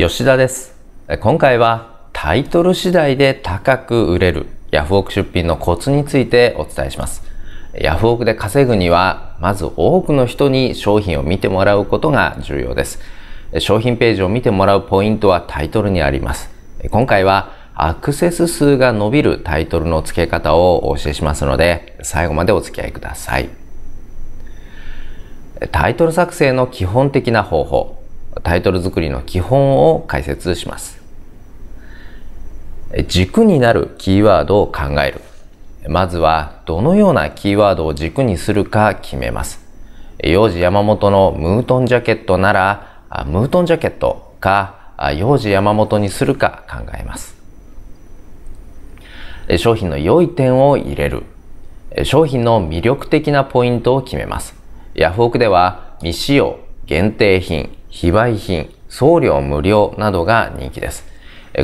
吉田です。今回はタイトル次第で高く売れるヤフオク出品のコツについてお伝えします。ヤフオクで稼ぐには、まず多くの人に商品を見てもらうことが重要です。商品ページを見てもらうポイントはタイトルにあります。今回はアクセス数が伸びるタイトルの付け方をお教えしますので、最後までお付き合いください。タイトル作成の基本的な方法、タイトル作りの基本を解説します。軸になるキーワードを考える。まずはどのようなキーワードを軸にするか決めます。幼児山本のムートンジャケットなら、ムートンジャケットか、幼児山本にするか考えます。商品の良い点を入れる。商品の魅力的なポイントを決めます。ヤフオクでは未使用、限定品、非売品、送料無料などが人気です。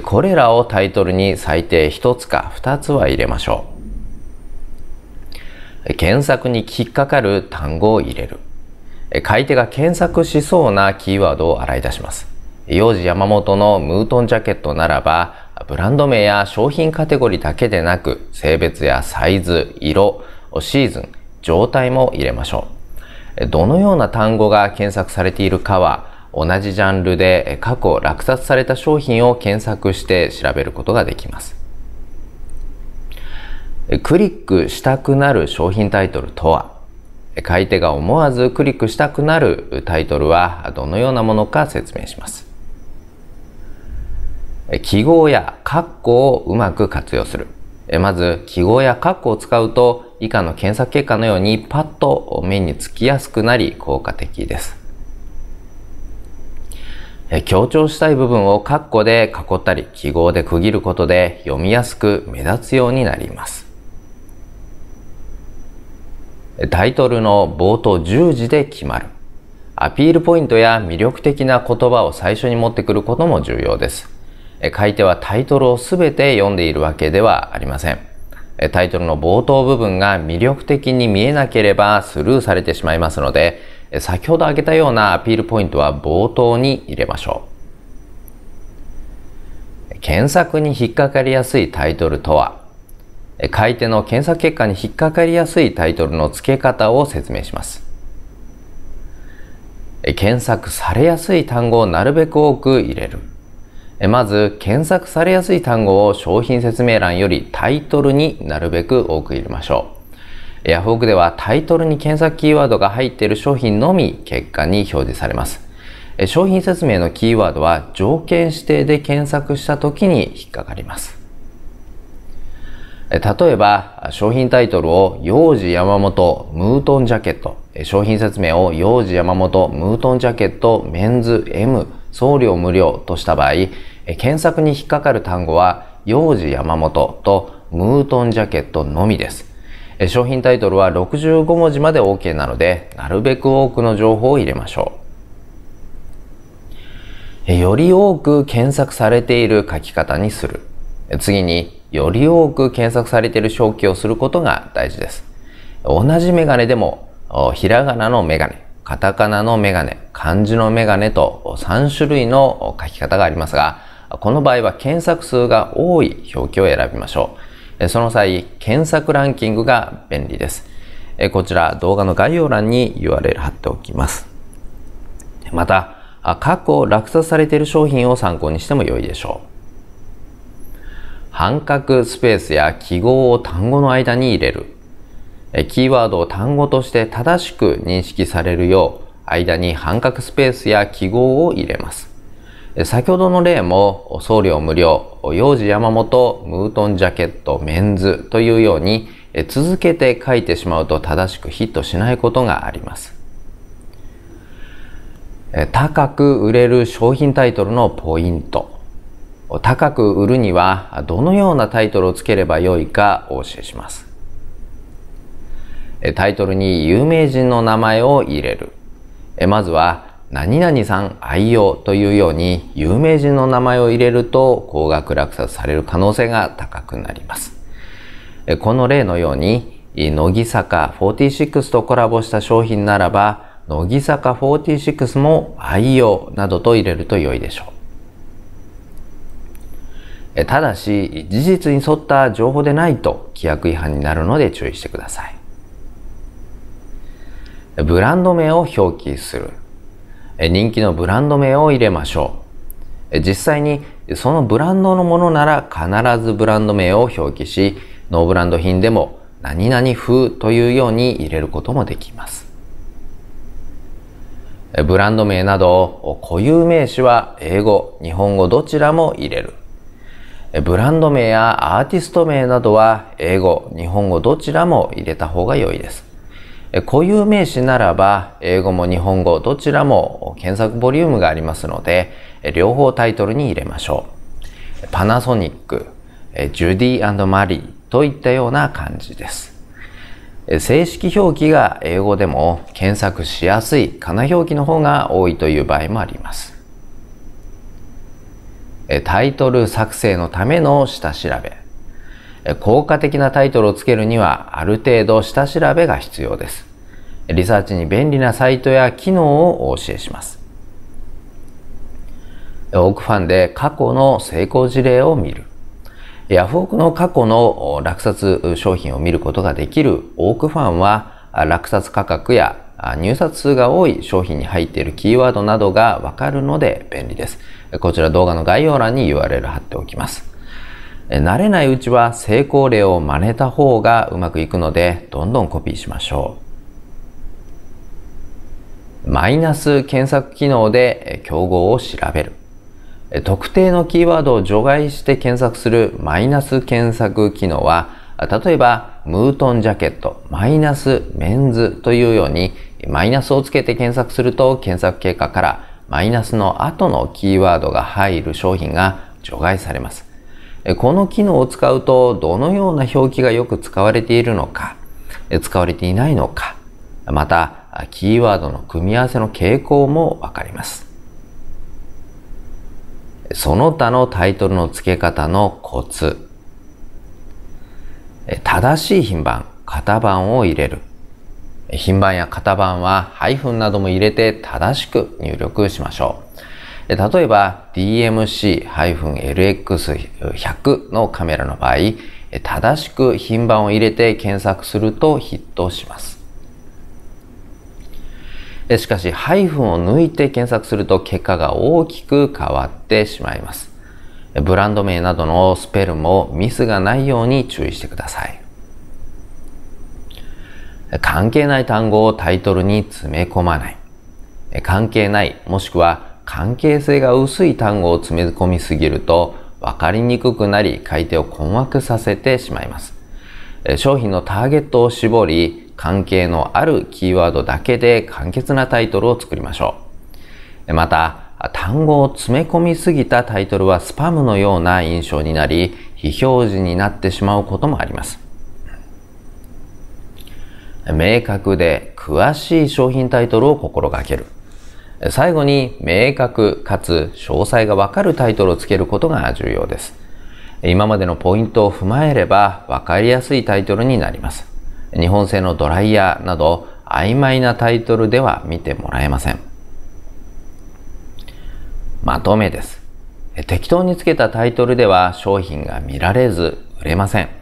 これらをタイトルに最低1つか2つは入れましょう。検索に引っかかる単語を入れる。買い手が検索しそうなキーワードを洗い出します。幼児山本のムートンジャケットならば、ブランド名や商品カテゴリーだけでなく、性別やサイズ、色、シーズン、状態も入れましょう。どのような単語が検索されているかは、同じジャンルで過去落札された商品を検索して調べることができます。クリックしたくなる商品タイトルとは、買い手が思わずクリックしたくなるタイトルはどのようなものか説明します。記号や括弧をうまく活用する。まず、記号や括弧を使うと、以下の検索結果のようにパッと目につきやすくなり効果的です。強調したい部分を括弧で囲ったり、記号で区切ることで読みやすく目立つようになります。タイトルの冒頭10字で決まる。アピールポイントや魅力的な言葉を最初に持ってくることも重要です。買い手はタイトルをすべて読んでいるわけではありません。タイトルの冒頭部分が魅力的に見えなければスルーされてしまいますので、先ほど挙げたようなアピールポイントは冒頭に入れましょう。検索に引っかかりやすいタイトルとは、買い手の検索結果に引っかかりやすいタイトルの付け方を説明します。検索されやすい単語をなるべく多く入れる。まず、検索されやすい単語を商品説明欄よりタイトルになるべく多く入れましょう。ヤフオクではタイトルに検索キーワードが入っている商品のみ結果に表示されます。商品説明のキーワードは条件指定で検索した時に引っかかります。例えば、商品タイトルを幼児山本ムートンジャケット、商品説明を幼児山本ムートンジャケットメンズ M 送料無料とした場合、検索に引っかかる単語は幼児山本とムートンジャケットのみです。商品タイトルは65文字まで OK なので、なるべく多くの情報を入れましょう。より多く検索されている書き方にする。次に、より多く検索されている表記をすることが大事です。同じメガネでも、ひらがなのメガネ、カタカナのメガネ、漢字のメガネと3種類の書き方がありますが、この場合は検索数が多い表記を選びましょう。その際、検索ランキングが便利です。こちら動画の概要欄に URL 貼っておきます。また、過去落札されている商品を参考にしても良いでしょう。半角スペースや記号を単語の間に入れる。キーワードを単語として正しく認識されるよう、間に半角スペースや記号を入れます。先ほどの例も、送料無料、幼児山本、ムートンジャケット、メンズというように、続けて書いてしまうと正しくヒットしないことがあります。高く売れる商品タイトルのポイント。高く売るにはどのようなタイトルをつければよいかお教えします。タイトルに有名人の名前を入れる。まずは、何々さん愛用というように有名人の名前を入れると高額落札される可能性が高くなります。この例のように、乃木坂46とコラボした商品ならば、乃木坂46も愛用などと入れると良いでしょう。ただし、事実に沿った情報でないと規約違反になるので注意してください。ブランド名を表記する。人気のブランド名を入れましょう。実際にそのブランドのものなら必ずブランド名を表記し、ノーブランド品でも何々風というように入れることもできます。ブランド名など固有名詞は英語、日本語どちらも入れる。ブランド名やアーティスト名などは英語、日本語どちらも入れた方が良いです。固有名詞ならば英語も日本語どちらも検索ボリュームがありますので両方タイトルに入れましょう。パナソニック、ジュディマリーといったような感じです。正式表記が英語でも検索しやすいかな表記の方が多いという場合もあります。タイトル作成のための下調べ。効果的なタイトルをつけるにはある程度下調べが必要です。リサーチに便利なサイトや機能をお教えします。オークファンで過去の成功事例を見る。ヤフオクの過去の落札商品を見ることができるオークファンは落札価格や入札数が多い商品に入っているキーワードなどがわかるので便利です。こちら動画の概要欄に URL 貼っておきます。慣れないうちは成功例を真似た方がうまくいくので、どんどんコピーしましょう。マイナス検索機能で競合を調べる。特定のキーワードを除外して検索するマイナス検索機能は、例えば、ムートンジャケット、マイナスメンズというように、マイナスをつけて検索すると、検索結果からマイナスの後のキーワードが入る商品が除外されます。この機能を使うと、どのような表記がよく使われているのか、使われていないのか、また、キーワードの組み合わせの傾向もわかります。その他のタイトルの付け方のコツ。正しい品番、型番を入れる。品番や型番はハイフンなども入れて正しく入力しましょう。例えば DMC-LX100 のカメラの場合、正しく品番を入れて検索するとヒットします。しかし、ハイフンを抜いて検索すると結果が大きく変わってしまいます。ブランド名などのスペルもミスがないように注意してください。関係ない単語をタイトルに詰め込まない。関係ない、もしくは関係性が薄い単語を詰め込みすぎると分かりにくくなり買い手を困惑させてしまいます。商品のターゲットを絞り、関係のあるキーワードだけで簡潔なタイトルを作りましょう。また、単語を詰め込みすぎたタイトルはスパムのような印象になり、非表示になってしまうこともあります。明確で詳しい商品タイトルを心がける。最後に明確かつ詳細がわかるタイトルをつけることが重要です。今までのポイントを踏まえればわかりやすいタイトルになります。日本製のドライヤーなど曖昧なタイトルでは見てもらえません。まとめです。適当につけたタイトルでは商品が見られず売れません。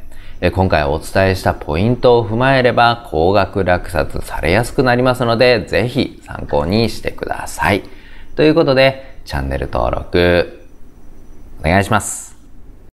今回お伝えしたポイントを踏まえれば高額落札されやすくなりますので、ぜひ参考にしてください。ということで、チャンネル登録お願いします。